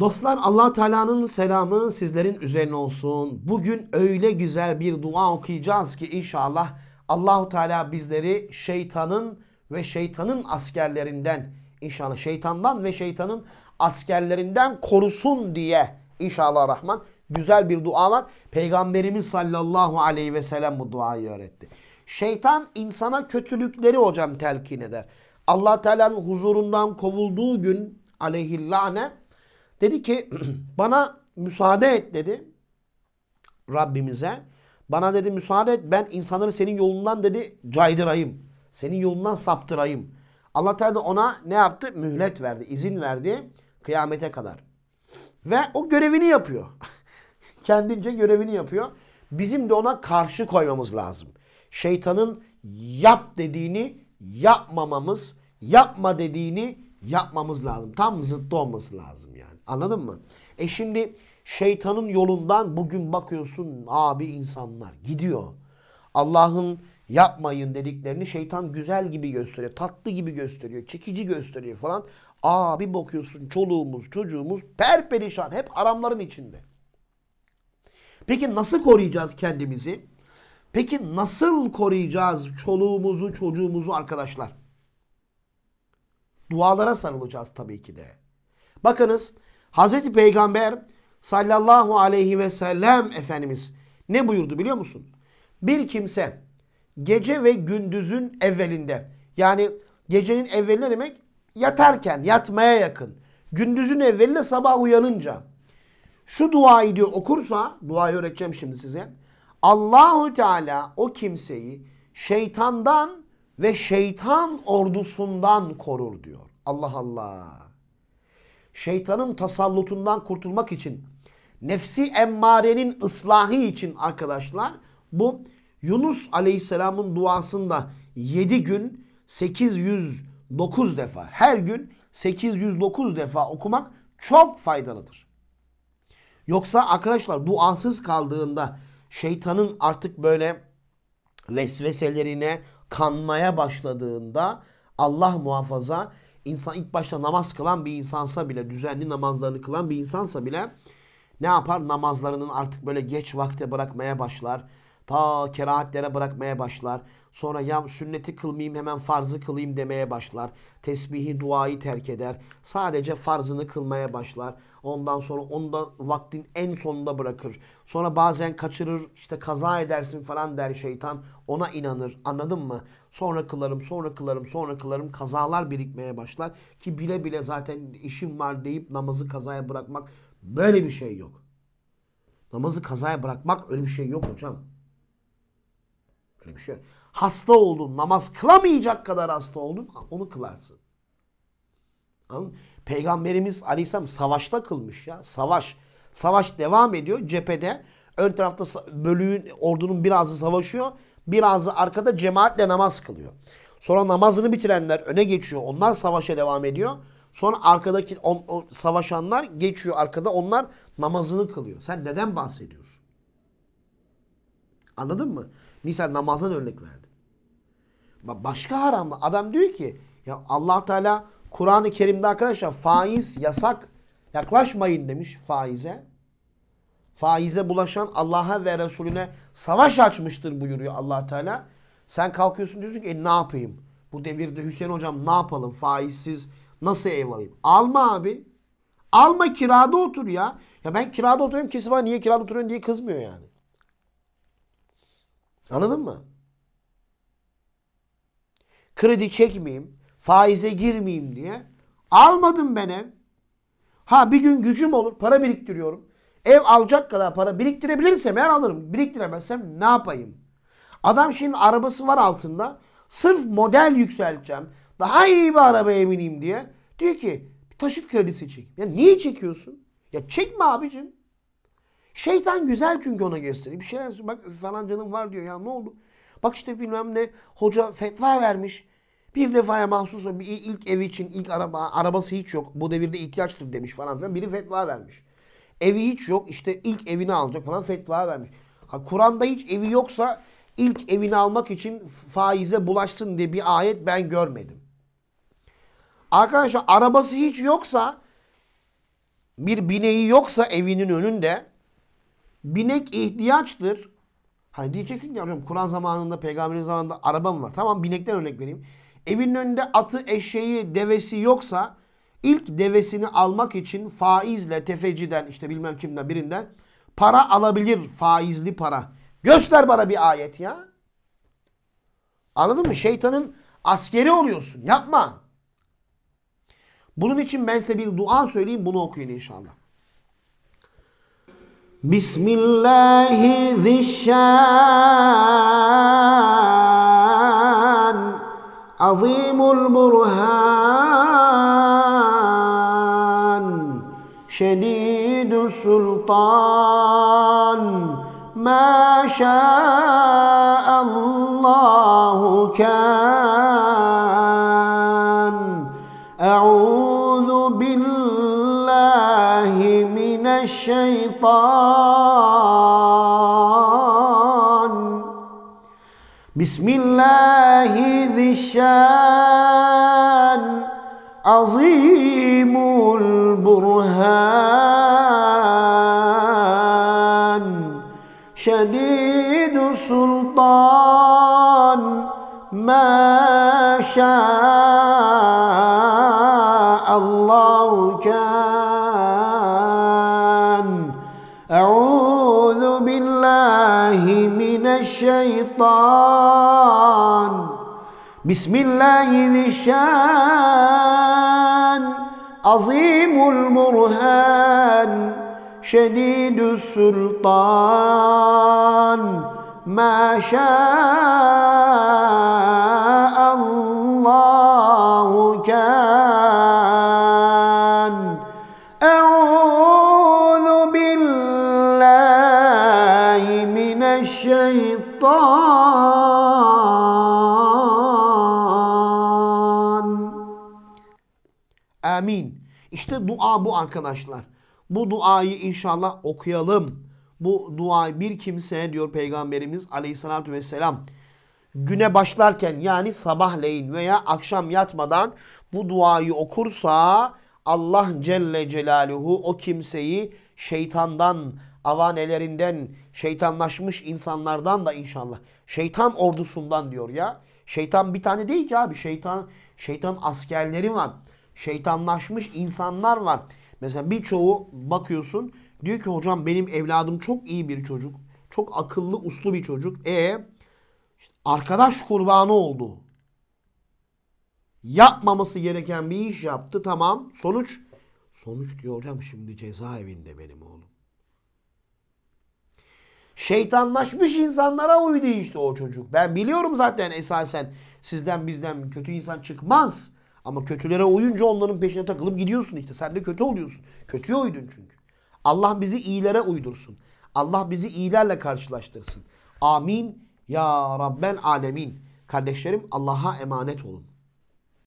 Dostlar allah Teala'nın selamı sizlerin üzerine olsun. Bugün öyle güzel bir dua okuyacağız ki inşallah Allahu Teala bizleri şeytanın ve şeytanın askerlerinden inşallah şeytandan ve şeytanın askerlerinden korusun diye inşallah Rahman güzel bir dua var. Peygamberimiz sallallahu aleyhi ve sellem bu duayı öğretti. Şeytan insana kötülükleri hocam telkin eder. Allah Teala'nın huzurundan kovulduğu gün aleyhillâne dedi ki bana müsaade et dedi Rabbimize. Bana dedi müsaade et ben insanları senin yolundan dedi caydırayım. Senin yolundan saptırayım. Allah Teala ona ne yaptı? Mühlet verdi, izin verdi kıyamete kadar. Ve o görevini yapıyor. Kendince görevini yapıyor. Bizim de ona karşı koymamız lazım. Şeytanın yap dediğini yapmamamız, yapma dediğini yapmamız lazım. Tam zıttı olması lazım yani. Anladın mı? E şimdi şeytanın yolundan bugün bakıyorsun abi insanlar gidiyor. Allah'ın yapmayın dediklerini şeytan güzel gibi gösteriyor. Tatlı gibi gösteriyor. Çekici gösteriyor falan. Aa bir bakıyorsun çoluğumuz çocuğumuz perperişan. Hep aramların içinde. Peki nasıl koruyacağız kendimizi? Peki nasıl koruyacağız çoluğumuzu çocuğumuzu arkadaşlar? Dualara sarılacağız tabii ki de. Bakınız Hazreti Peygamber sallallahu aleyhi ve sellem Efendimiz ne buyurdu biliyor musun? Bir kimse gece ve gündüzün evvelinde yani gecenin evveli ne demek? Yatarken, yatmaya yakın. Gündüzün evvelinde sabah uyanınca şu duayı diyor okursa, duayı öğreteceğim şimdi size. Allahu Teala o kimseyi şeytandan ve şeytan ordusundan korur diyor. Allah Allah. Şeytanın tasallutundan kurtulmak için, nefsi emmarenin ıslahı için arkadaşlar bu Yunus Aleyhisselam'ın duasında 7 gün 809 defa her gün 809 defa okumak çok faydalıdır. Yoksa arkadaşlar duasız kaldığında şeytanın artık böyle vesveselerine kanmaya başladığında Allah muhafaza insan ilk başta namaz kılan bir insansa bile düzenli namazlarını kılan bir insansa bile ne yapar? Namazlarının artık böyle geç vakte bırakmaya başlar. Ta kerahatlere bırakmaya başlar. Sonra ya sünneti kılmayayım hemen farzı kılayım demeye başlar. Tesbihi duayı terk eder. Sadece farzını kılmaya başlar. Ondan sonra onu da vaktin en sonunda bırakır. Sonra bazen kaçırır işte kaza edersin falan der şeytan. Ona inanır anladın mı? Sonra kılarım sonra kılarım sonra kılarım kazalar birikmeye başlar. Ki bile bile zaten işim var deyip namazı kazaya bırakmak böyle bir şey yok. Namazı kazaya bırakmak öyle bir şey yok hocam. Öyle bir şey. Hasta oldun, namaz kılamayacak kadar hasta oldun, onu kılarsın. Anladın? Peygamberimiz Aleyhisselam savaşta kılmış ya. Savaş. Savaş devam ediyor cephede. Ön tarafta bölüğün, ordunun birazı savaşıyor. Birazı arkada cemaatle namaz kılıyor. Sonra namazını bitirenler öne geçiyor. Onlar savaşa devam ediyor. Sonra arkadaki on, o, savaşanlar geçiyor arkada. Onlar namazını kılıyor. Sen neden bahsediyorsun? Anladın mı? Misal namazdan örnek verdim. Başka haram. Adam diyor ki ya allah Teala Kur'an-ı Kerim'de arkadaşlar faiz yasak. Yaklaşmayın demiş faize. Faize bulaşan Allah'a ve Resulüne savaş açmıştır buyuruyor allah Teala. Sen kalkıyorsun diyorsun ki e, ne yapayım? Bu devirde Hüseyin hocam ne yapalım faizsiz nasıl ev alayım? Alma abi. Alma kirada otur ya. Ya ben kirada oturuyorum kimse bana niye kirada oturuyorsun diye kızmıyor yani. Anladın mı? Kredi çekmeyeyim, faize girmeyeyim diye almadım ben ev. Ha bir gün gücüm olur, para biriktiriyorum. Ev alacak kadar para biriktirebilirsem eğer alırım. Biriktiremezsem ne yapayım? Adam şimdi arabası var altında. Sırf model yükselteceğim. Daha iyi bir arabaya bineyim diye. Diyor ki taşıt kredisi çek. Ya niye çekiyorsun? Ya çekme abicim. Şeytan güzel çünkü ona gösteriyor. Bir şey bak falan canım var diyor ya ne oldu? Bak işte bilmem ne hoca fetva vermiş. Bir defaya mahsus bir ilk ev için ilk araba arabası hiç yok. Bu devirde ihtiyaçtır demiş falan filan. Biri fetva vermiş. Evi hiç yok. işte ilk evini alacak falan fetva vermiş. Ha, Kur'an'da hiç evi yoksa ilk evini almak için faize bulaşsın diye bir ayet ben görmedim. Arkadaşlar arabası hiç yoksa bir bineği yoksa evinin önünde binek ihtiyaçtır. Hani diyeceksin ki hocam Kur'an zamanında peygamberin zamanında araba mı var? Tamam binekten örnek vereyim. Evinin önünde atı, eşeği, devesi yoksa ilk devesini almak için faizle tefeciden işte bilmem kimden birinden para alabilir faizli para. Göster bana bir ayet ya. Anladın mı? Şeytanın askeri oluyorsun. Yapma. Bunun için ben size bir dua söyleyeyim. Bunu okuyun inşallah. Bismillahi zişşan عظيم البرهان شديد السلطان. ما شاء الله كان. أعوذ بالله من الشيطان. بسم الله ذي الشان عظيم البرهان شديد السلطان ما شاء الله كان من الشيطان. بسم الله ذي الشان. عظيم المرهان. شديد السلطان. ما شاء Amin. İşte dua bu arkadaşlar. Bu duayı inşallah okuyalım. Bu duayı bir kimse diyor Peygamberimiz aleyhissalatü vesselam güne başlarken yani sabahleyin veya akşam yatmadan bu duayı okursa Allah Celle Celaluhu o kimseyi şeytandan, avanelerinden, şeytanlaşmış insanlardan da inşallah, şeytan ordusundan diyor ya. Şeytan bir tane değil ki abi. Şeytan şeytan askerleri var. Şeytanlaşmış insanlar var. Mesela birçoğu bakıyorsun diyor ki hocam benim evladım çok iyi bir çocuk. Çok akıllı, uslu bir çocuk. E işte arkadaş kurbanı oldu. Yapmaması gereken bir iş yaptı. Tamam. Sonuç sonuç diyor hocam şimdi cezaevinde benim oğlum. Şeytanlaşmış insanlara uydu işte o çocuk. Ben biliyorum zaten esasen sizden bizden kötü insan çıkmaz. Ama kötülere uyunca onların peşine takılıp gidiyorsun işte. Sen de kötü oluyorsun. Kötüye uydun çünkü. Allah bizi iyilere uydursun. Allah bizi iyilerle karşılaştırsın. Amin. Ya Rabbel Alemin. Kardeşlerim Allah'a emanet olun.